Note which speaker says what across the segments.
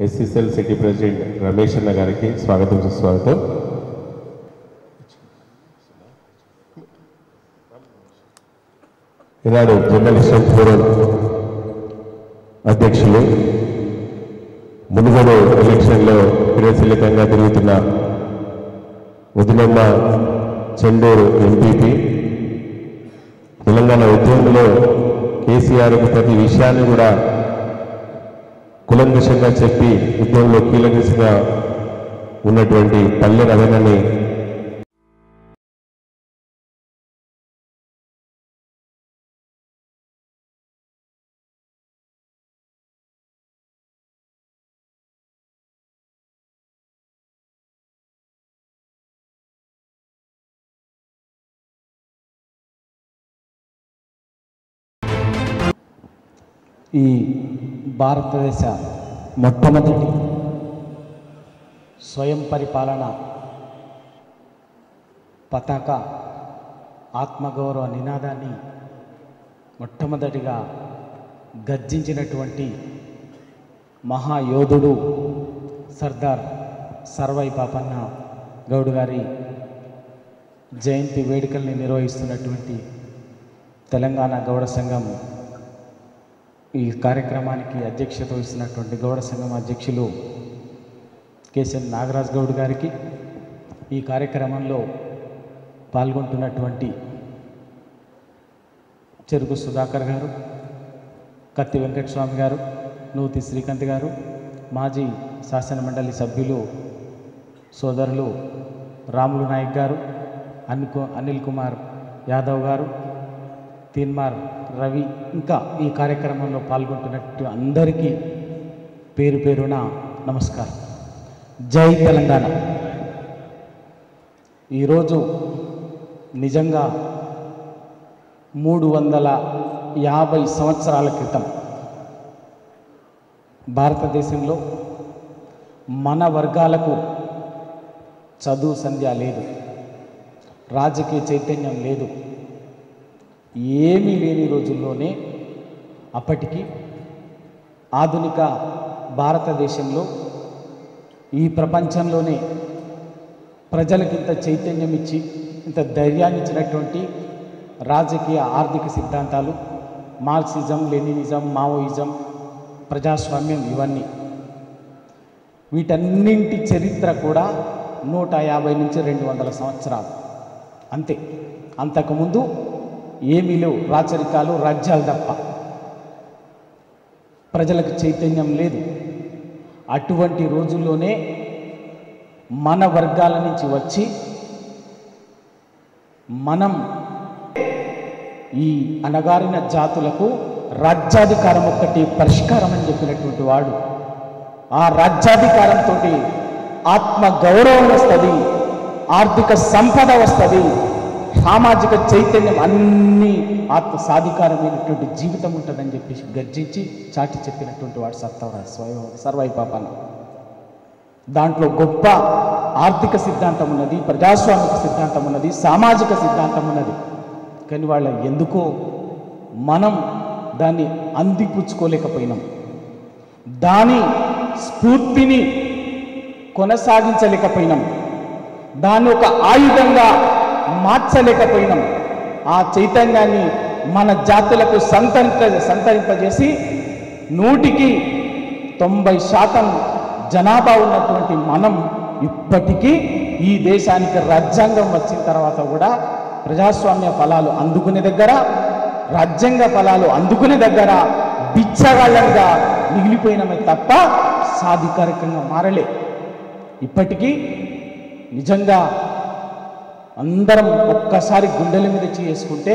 Speaker 1: SSL city president Ramesh అన్న గారికి స్వాగతం సుస్వాగతం. ఈనాడు జర్నలిస్ట్ ఫోరం అధ్యక్షులు మునుగోడు ఎలక్షన్లో క్రియాశీలకంగా తిరుగుతున్న ముదినమ్మ చెండూరు ఎంపీపీ తెలంగాణ ఉద్యమంలో కేసీఆర్ ప్రతి విషయాన్ని కూడా కులంకషంగా చెప్పి ఉద్యమంలో కీలకంగా ఉన్నటువంటి పల్లె రవణని
Speaker 2: ఈ భారతదేశ మొట్టమొదటి స్వయం పరిపాలన పతాక ఆత్మగౌరవ నినాదాన్ని మొట్టమొదటిగా గర్జించినటువంటి మహాయోధుడు సర్దార్ సర్వై పాపన్న గౌడ్ గారి జయంతి వేడుకల్ని నిర్వహిస్తున్నటువంటి తెలంగాణ గౌడ సంఘం ఈ కార్యక్రమానికి అధ్యక్షత వహిస్తున్నటువంటి గౌడ సంఘం అధ్యక్షులు కేసీఎన్ నాగరాజ్ గౌడ్ గారికి ఈ కార్యక్రమంలో పాల్గొంటున్నటువంటి చెరుకు సుధాకర్ గారు కత్తి వెంకటస్వామి గారు నూతి శ్రీకాంత్ గారు మాజీ శాసనమండలి సభ్యులు సోదరులు రాములు నాయక్ గారు అన్కు అనిల్ కుమార్ యాదవ్ గారు తీన్మార్ రవి ఇంకా ఈ కార్యక్రమంలో పాల్గొంటున్నట్టు అందరికీ పేరు పేరున నమస్కారం. జై తెలంగాణ. ఈరోజు నిజంగా మూడు వందల యాభై సంవత్సరాల క్రితం భారతదేశంలో మన వర్గాలకు చదువు సంధ్య లేదు రాజకీయ చైతన్యం లేదు. ఏమీ లేని రోజుల్లోనే అప్పటికి ఆధునిక భారతదేశంలో ఈ ప్రపంచంలోనే ప్రజలకు ఇంత చైతన్యం ఇచ్చి ఇంత ధైర్యాన్ని ఇచ్చినటువంటి రాజకీయ ఆర్థిక సిద్ధాంతాలు మార్క్సిజం లెనినిజం మావోయిజం ప్రజాస్వామ్యం ఇవన్నీ. వీటన్నింటి చరిత్ర కూడా నూట యాభై నుంచి రెండు వందల సంవత్సరాలు. అంతే. అంతకుముందు ఏమీ లేవు. రాచరికాలు రాజ్యాలు తప్ప. ప్రజలకు చైతన్యం లేదు. అటువంటి రోజుల్లోనే మన వర్గాల నుంచి వచ్చి మనం ఈ అనగారిన జాతులకు రాజ్యాధికారం ఒక్కటి పరిష్కారం అని చెప్పినటువంటి వాడు. ఆ రాజ్యాధికారంతో ఆత్మ గౌరవం వస్తుంది ఆర్థిక సంపద వస్తుంది సామాజిక చైతన్యం అన్ని ఆత్మ సాధికారమైనటువంటి జీవితం ఉంటుందని చెప్పేసి గర్జించి చాటి చెప్పినటువంటి వాడు సత్తవరా స్వయం సర్వైపాపన దాంట్లో గొప్ప ఆర్థిక సిద్ధాంతం ఉన్నది ప్రజాస్వామిక సిద్ధాంతం ఉన్నది సామాజిక సిద్ధాంతం ఉన్నది. కానీ వాళ్ళ ఎందుకో మనం దాన్ని అందిపుచ్చుకోలేకపోయినాం. దాని స్ఫూర్తిని కొనసాగించలేకపోయినాం. దాన్ని ఒక ఆయుధంగా మార్చలేకపోయినాం. ఆ చైతన్యాన్ని మన జాతులకు సంతరింప సంతరింపజేసి నూటికి తొంభై శాతం జనాభా ఉన్నటువంటి మనం ఇప్పటికీ ఈ దేశానికి రాజ్యాంగం వచ్చిన తర్వాత కూడా ప్రజాస్వామ్య ఫలాలు అందుకునే దగ్గర రాజ్యాంగ ఫలాలు అందుకునే దగ్గర బిచ్చగాళ్ళంగా మిగిలిపోయినమే తప్ప సాధికారికంగా మారలే. ఇప్పటికీ నిజంగా అందరం ఒక్కసారి గుండెల మీద చేసుకుంటే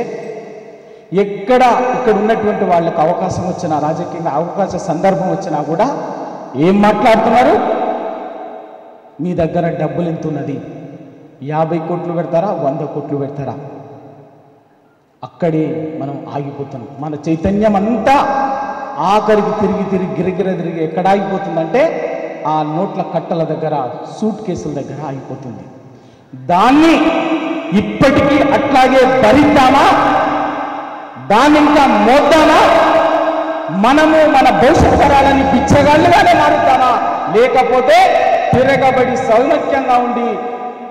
Speaker 2: ఎక్కడ ఇక్కడ ఉన్నటువంటి వాళ్ళకి అవకాశం వచ్చినా రాజకీయంగా అవకాశ సందర్భం వచ్చినా కూడా ఏం మాట్లాడుతున్నారు? మీ దగ్గర డబ్బులు ఎంత ఉన్నది? యాభై కోట్లు పెడతారా? వంద కోట్లు పెడతారా? అక్కడే మనం ఆగిపోతున్నాం. మన చైతన్యం అంతా ఆఖరికి తిరిగి తిరిగి గిరిగిర తిరిగి ఎక్కడ ఆగిపోతుందంటే ఆ నోట్ల కట్టల దగ్గర సూట్ కేసుల దగ్గర ఆగిపోతుంది. దాన్ని ఇప్పటికీ అట్లాగే భరిద్దామా? దాన్ని ఇంకా మోద్దామా? మనము మన భవిష్యత్ తరాలని పిచ్చగాళ్ళుగానే మారుతామా లేకపోతే తిరగబడి సౌలభ్యంగా ఉండి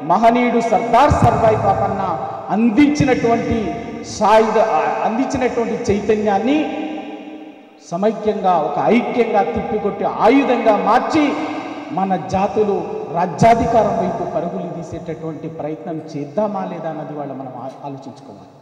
Speaker 2: మహనీయుడు సర్దార్ సర్వాయి పాపన్న అందించినటువంటి సాయుధ అందించినటువంటి చైతన్యాన్ని సమైక్యంగా ఒక ఐక్యంగా తిప్పికొట్టి ఆయుధంగా మార్చి మన జాతులు రాజ్యాధికారం వైపు పరుగులు తీసేటటువంటి ప్రయత్నం చేద్దామా లేదా అన్నది వాళ్ళు మనం ఆలోచించుకోవాలి.